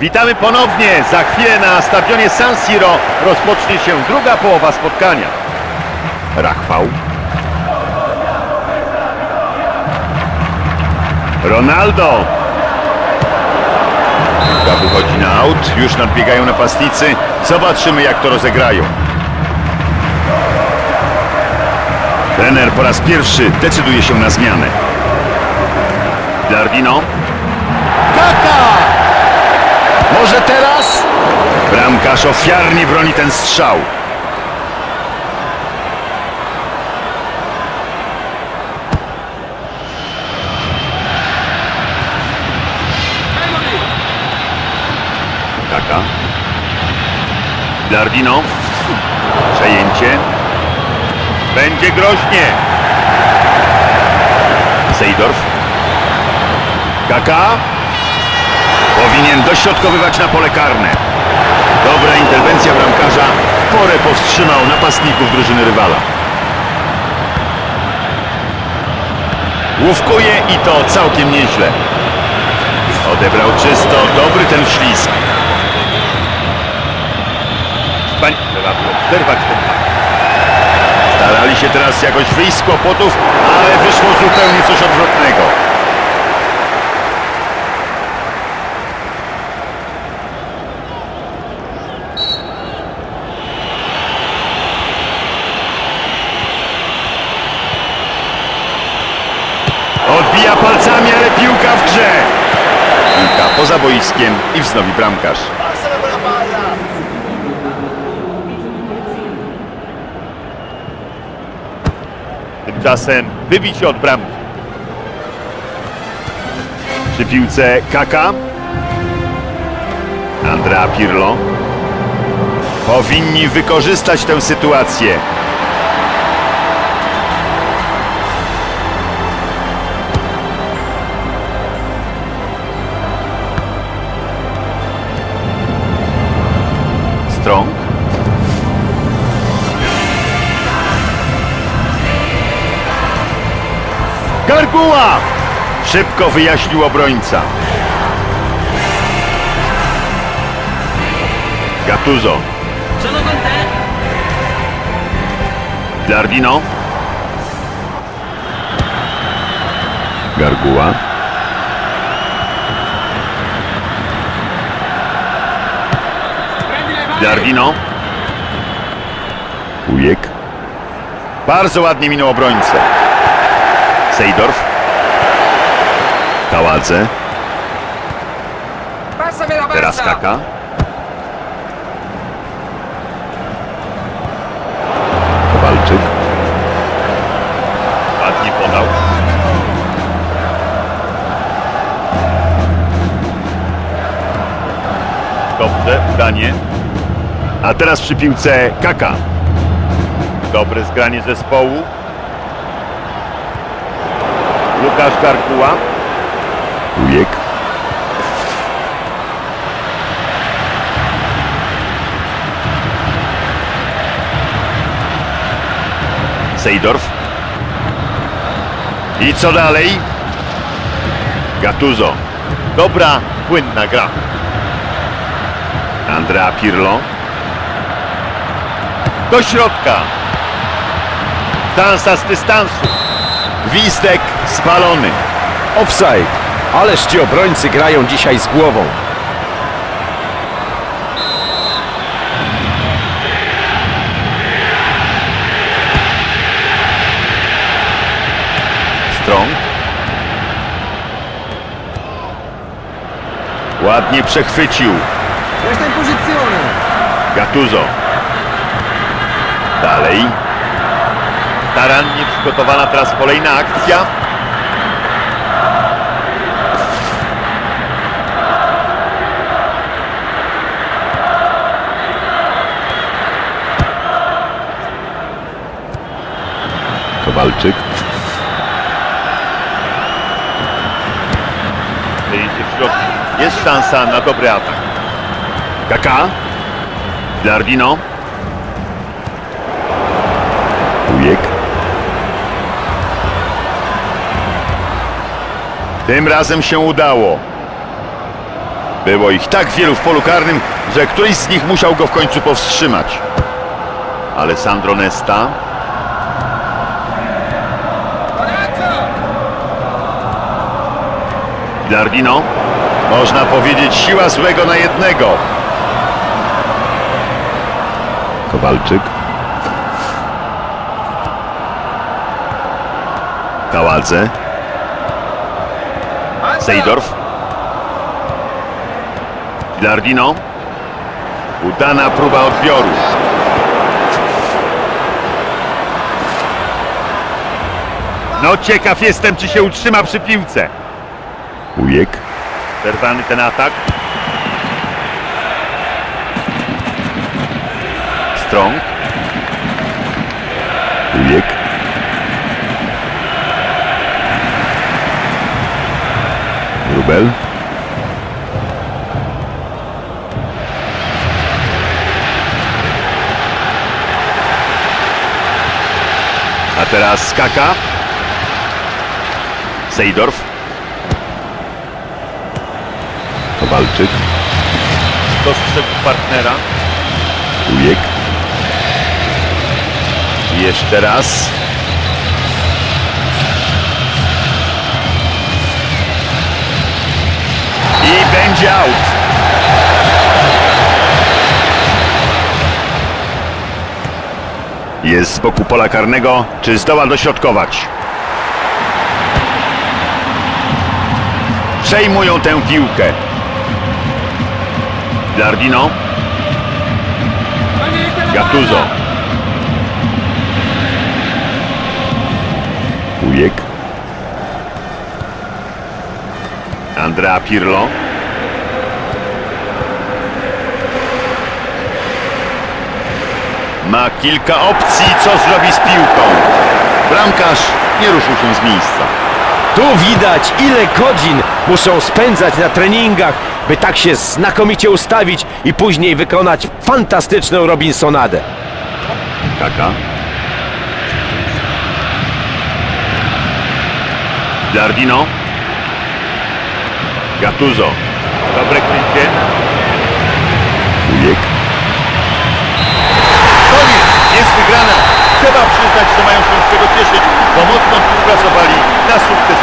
Witamy ponownie. Za chwilę na stadionie San Siro rozpocznie się druga połowa spotkania. Rachwał. Ronaldo. Piłka wychodzi na aut. Już nadbiegają napastnicy. Zobaczymy jak to rozegrają. Trener po raz pierwszy decyduje się na zmianę. Giardino. Bramkarz ofiarnie broni ten strzał. Kaka. Giardino. Przejęcie. Będzie groźnie. Sejdorf. Kaka. Powinien dośrodkowywać na pole karne. Dobra interwencja bramkarza. W porę powstrzymał napastników drużyny rywala. Łówkuje i to całkiem nieźle. Odebrał czysto. Dobry ten ślizg. Starali się teraz jakoś wyjść z kłopotów, ale wyszło zupełnie coś odwrotnego. Palcami, ale piłka w grze. Piłka poza boiskiem i wznowi bramkarz. Tymczasem wybicie od bramki. Przy piłce Kaka. Andrea Pirlo. Powinni wykorzystać tę sytuację. Garguła! Szybko wyjaśnił obrońca. Gattuso. Giardino. Garguła. Giardino. Ujek. Bardzo ładnie minął obrońcę. Sejdorf. Kaładze. Teraz. Kaka. Kowalczyk. Ładnie podał. Dobrze, udanie. A teraz przy piłce Kaka. Dobre zgranie zespołu. Łukasz Garkuła. Ujek. Sejdorf. I co dalej? Gattuso. Dobra, płynna gra. Andrea Pirlo. Do środka. Szansa z dystansu. Gwizdek spalony. Offside. Ależ ci obrońcy grają dzisiaj z głową. Strong. Ładnie przechwycił. Gattuso. Dalej. Starannie przygotowana teraz kolejna akcja. Kowalczyk. Jest szansa na dobry atak. Kaka. Giardino. Tym razem się udało. Było ich tak wielu w polu karnym, że któryś z nich musiał go w końcu powstrzymać. Alessandro Nesta. Gilardino. Można powiedzieć siła złego na jednego. Kowalczyk. Kaładze. Sejdorf. Gilardino. Udana próba odbioru. No ciekaw jestem, czy się utrzyma przy piłce. Ujek. Przerwany ten atak. Strong. Ujek. Rubel. A teraz skaka. Sejdorf. Kowalczyk. Dostrzegł partnera. Ujek. Jeszcze raz. I będzie out. Jest z boku pola karnego. Czy zdoła dośrodkować? Przejmują tę piłkę. Gilardino. Gattuso. Ujek. Andrea Pirlo. Ma kilka opcji, co zrobi z piłką. Bramkarz nie ruszył się z miejsca. Tu widać, ile godzin muszą spędzać na treningach, by tak się znakomicie ustawić i później wykonać fantastyczną Robinsonadę. Kaka. Giardino. Gatuzo. Dobre krycie. Ujek. Koniec! Jest wygrana! Trzeba przyznać, że mają się z tego cieszyć, bo mocno współpracowali na sukces